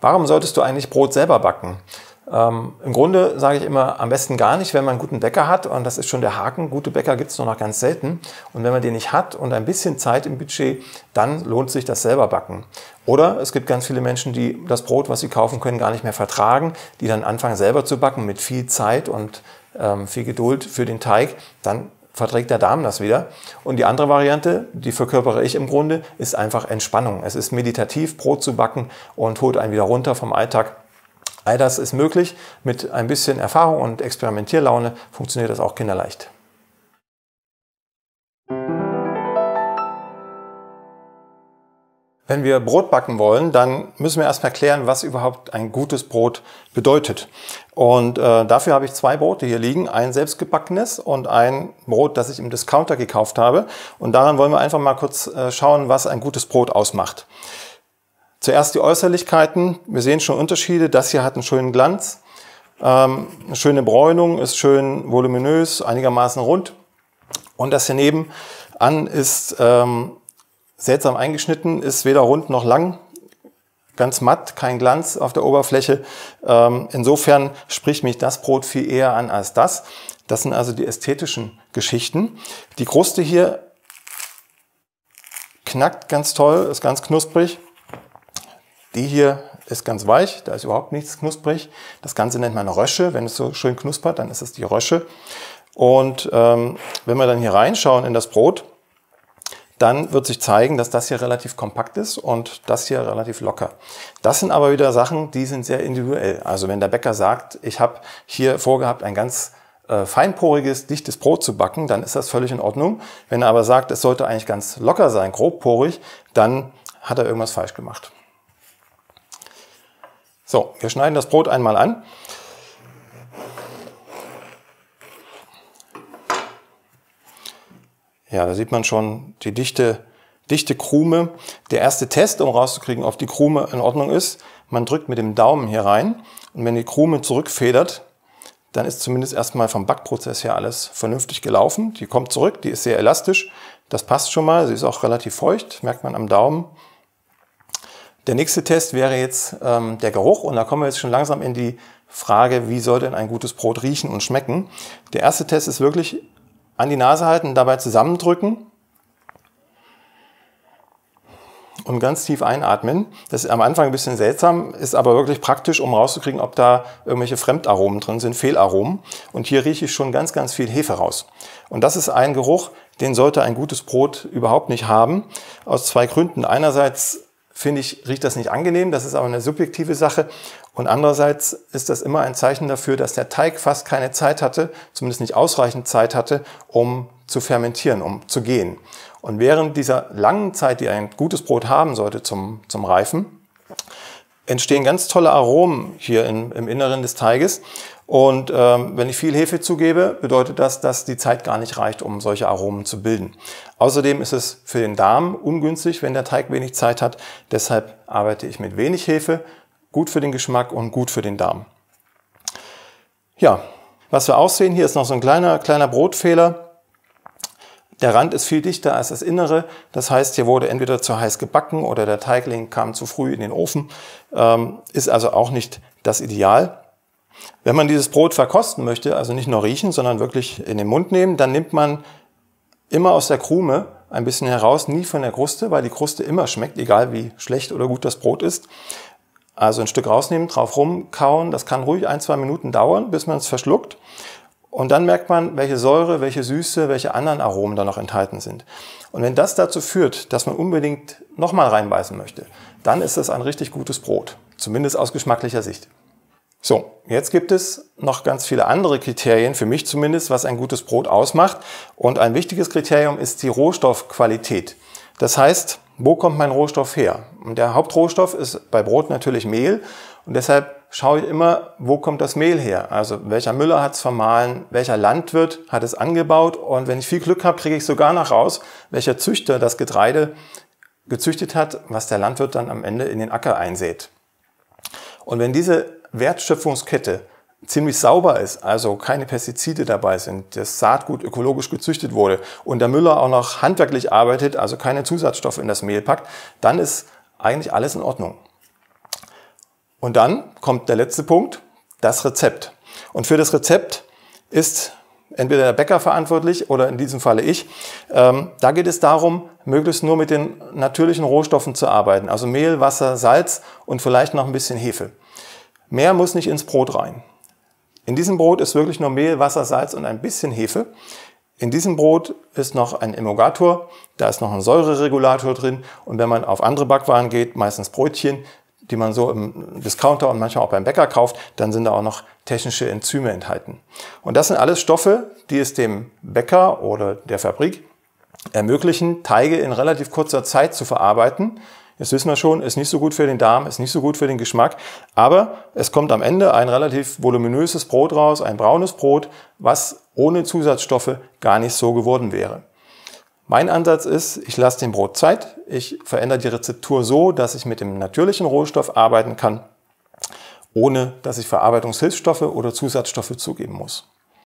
Warum solltest du eigentlich Brot selber backen? Ähm, Im Grunde sage ich immer, am besten gar nicht, wenn man einen guten Bäcker hat. Und das ist schon der Haken. Gute Bäcker gibt es nur noch ganz selten. Und wenn man den nicht hat und ein bisschen Zeit im Budget, dann lohnt sich das selber backen. Oder es gibt ganz viele Menschen, die das Brot, was sie kaufen können, gar nicht mehr vertragen, die dann anfangen selber zu backen mit viel Zeit und ähm, viel Geduld für den Teig. Dann verträgt der Darm das wieder. Und die andere Variante, die verkörpere ich im Grunde, ist einfach Entspannung. Es ist meditativ, Brot zu backen und holt einen wieder runter vom Alltag. All das ist möglich. Mit ein bisschen Erfahrung und Experimentierlaune funktioniert das auch kinderleicht. Wenn wir Brot backen wollen, dann müssen wir erstmal klären, was überhaupt ein gutes Brot bedeutet. Und äh, dafür habe ich zwei Brote hier liegen, ein selbstgebackenes und ein Brot, das ich im Discounter gekauft habe. Und daran wollen wir einfach mal kurz äh, schauen, was ein gutes Brot ausmacht. Zuerst die Äußerlichkeiten. Wir sehen schon Unterschiede. Das hier hat einen schönen Glanz, ähm, eine schöne Bräunung, ist schön voluminös, einigermaßen rund. Und das hier nebenan ist ähm, seltsam eingeschnitten, ist weder rund noch lang, ganz matt, kein Glanz auf der Oberfläche. Ähm, insofern spricht mich das Brot viel eher an als das. Das sind also die ästhetischen Geschichten. Die Kruste hier knackt ganz toll, ist ganz knusprig. Die hier ist ganz weich, da ist überhaupt nichts knusprig. Das Ganze nennt man Rösche. Wenn es so schön knuspert, dann ist es die Rösche. Und ähm, wenn wir dann hier reinschauen in das Brot, dann wird sich zeigen, dass das hier relativ kompakt ist und das hier relativ locker. Das sind aber wieder Sachen, die sind sehr individuell. Also wenn der Bäcker sagt, ich habe hier vorgehabt, ein ganz äh, feinporiges, dichtes Brot zu backen, dann ist das völlig in Ordnung. Wenn er aber sagt, es sollte eigentlich ganz locker sein, grobporig, dann hat er irgendwas falsch gemacht. So, wir schneiden das Brot einmal an. Ja, da sieht man schon die dichte, dichte Krume. Der erste Test, um rauszukriegen, ob die Krume in Ordnung ist, man drückt mit dem Daumen hier rein und wenn die Krume zurückfedert, dann ist zumindest erstmal vom Backprozess her alles vernünftig gelaufen. Die kommt zurück, die ist sehr elastisch. Das passt schon mal, sie ist auch relativ feucht, merkt man am Daumen. Der nächste Test wäre jetzt ähm, der Geruch und da kommen wir jetzt schon langsam in die Frage, wie soll denn ein gutes Brot riechen und schmecken. Der erste Test ist wirklich an die Nase halten, dabei zusammendrücken und ganz tief einatmen. Das ist am Anfang ein bisschen seltsam, ist aber wirklich praktisch, um rauszukriegen, ob da irgendwelche Fremdaromen drin sind, Fehlaromen. Und hier rieche ich schon ganz, ganz viel Hefe raus. Und das ist ein Geruch, den sollte ein gutes Brot überhaupt nicht haben. Aus zwei Gründen. Einerseits finde ich, riecht das nicht angenehm, das ist aber eine subjektive Sache. Und andererseits ist das immer ein Zeichen dafür, dass der Teig fast keine Zeit hatte, zumindest nicht ausreichend Zeit hatte, um zu fermentieren, um zu gehen. Und während dieser langen Zeit, die ein gutes Brot haben sollte zum, zum Reifen, entstehen ganz tolle Aromen hier in, im Inneren des Teiges. Und ähm, wenn ich viel Hefe zugebe, bedeutet das, dass die Zeit gar nicht reicht, um solche Aromen zu bilden. Außerdem ist es für den Darm ungünstig, wenn der Teig wenig Zeit hat. Deshalb arbeite ich mit wenig Hefe, gut für den Geschmack und gut für den Darm. Ja, was wir auch sehen, hier ist noch so ein kleiner, kleiner Brotfehler. Der Rand ist viel dichter als das Innere. Das heißt, hier wurde entweder zu heiß gebacken oder der Teigling kam zu früh in den Ofen. Ähm, ist also auch nicht das Ideal. Wenn man dieses Brot verkosten möchte, also nicht nur riechen, sondern wirklich in den Mund nehmen, dann nimmt man immer aus der Krume ein bisschen heraus, nie von der Kruste, weil die Kruste immer schmeckt, egal wie schlecht oder gut das Brot ist. Also ein Stück rausnehmen, drauf rumkauen, das kann ruhig ein, zwei Minuten dauern, bis man es verschluckt. Und dann merkt man, welche Säure, welche Süße, welche anderen Aromen da noch enthalten sind. Und wenn das dazu führt, dass man unbedingt nochmal reinbeißen möchte, dann ist das ein richtig gutes Brot. Zumindest aus geschmacklicher Sicht. So, jetzt gibt es noch ganz viele andere Kriterien, für mich zumindest, was ein gutes Brot ausmacht. Und ein wichtiges Kriterium ist die Rohstoffqualität. Das heißt, wo kommt mein Rohstoff her? Und der Hauptrohstoff ist bei Brot natürlich Mehl. Und deshalb schaue ich immer, wo kommt das Mehl her? Also welcher Müller hat es vermahlen, welcher Landwirt hat es angebaut und wenn ich viel Glück habe, kriege ich sogar noch raus, welcher Züchter das Getreide gezüchtet hat, was der Landwirt dann am Ende in den Acker einsät. Und wenn diese Wertschöpfungskette ziemlich sauber ist, also keine Pestizide dabei sind, das Saatgut ökologisch gezüchtet wurde und der Müller auch noch handwerklich arbeitet, also keine Zusatzstoffe in das Mehl packt, dann ist eigentlich alles in Ordnung. Und dann kommt der letzte Punkt, das Rezept. Und für das Rezept ist entweder der Bäcker verantwortlich oder in diesem Falle ich. Ähm, da geht es darum, möglichst nur mit den natürlichen Rohstoffen zu arbeiten. Also Mehl, Wasser, Salz und vielleicht noch ein bisschen Hefe. Mehr muss nicht ins Brot rein. In diesem Brot ist wirklich nur Mehl, Wasser, Salz und ein bisschen Hefe. In diesem Brot ist noch ein Emulgator, da ist noch ein Säureregulator drin und wenn man auf andere Backwaren geht, meistens Brötchen, die man so im Discounter und manchmal auch beim Bäcker kauft, dann sind da auch noch technische Enzyme enthalten. Und das sind alles Stoffe, die es dem Bäcker oder der Fabrik ermöglichen, Teige in relativ kurzer Zeit zu verarbeiten. Jetzt wissen wir schon, ist nicht so gut für den Darm, ist nicht so gut für den Geschmack, aber es kommt am Ende ein relativ voluminöses Brot raus, ein braunes Brot, was ohne Zusatzstoffe gar nicht so geworden wäre. Mein Ansatz ist, ich lasse dem Brot Zeit, ich verändere die Rezeptur so, dass ich mit dem natürlichen Rohstoff arbeiten kann, ohne dass ich Verarbeitungshilfsstoffe oder Zusatzstoffe zugeben muss.